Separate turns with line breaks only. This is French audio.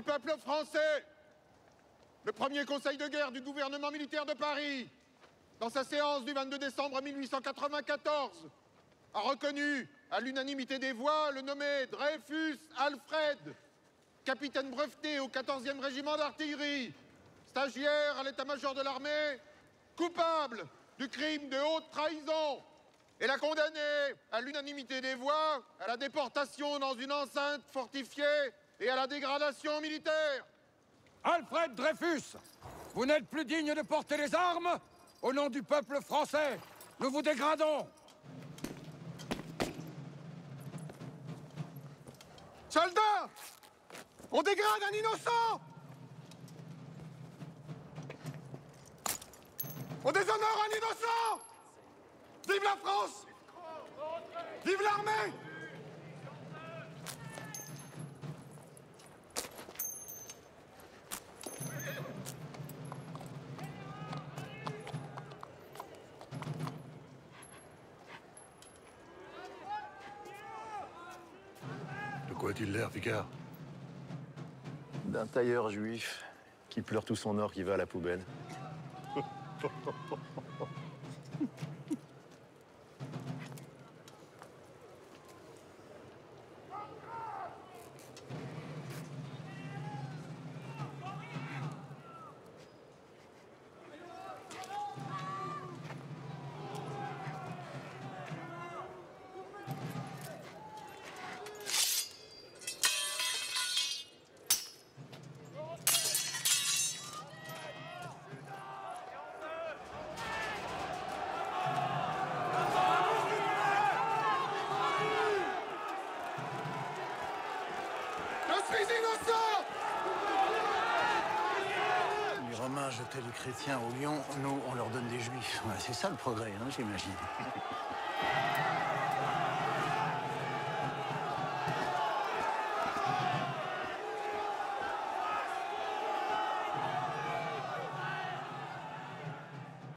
du peuple français, le premier conseil de guerre du gouvernement militaire de Paris, dans sa séance du 22 décembre 1894, a reconnu à l'unanimité des voix le nommé Dreyfus Alfred, capitaine breveté au 14e régiment d'artillerie, stagiaire à l'état-major de l'armée, coupable du crime de haute trahison et l'a condamné à l'unanimité des voix à la déportation dans une enceinte fortifiée et à la dégradation militaire.
Alfred Dreyfus, vous n'êtes plus digne de porter les armes Au nom du peuple français, nous vous dégradons.
Soldats On dégrade un innocent. On déshonore un innocent. Vive la France. Vive l'armée
quoi a-t-il l'air, Picard
D'un tailleur juif qui pleure tout son or qui va à la poubelle.
Les chrétiens au lion, nous, on leur donne des juifs. C'est ça le progrès, hein, j'imagine.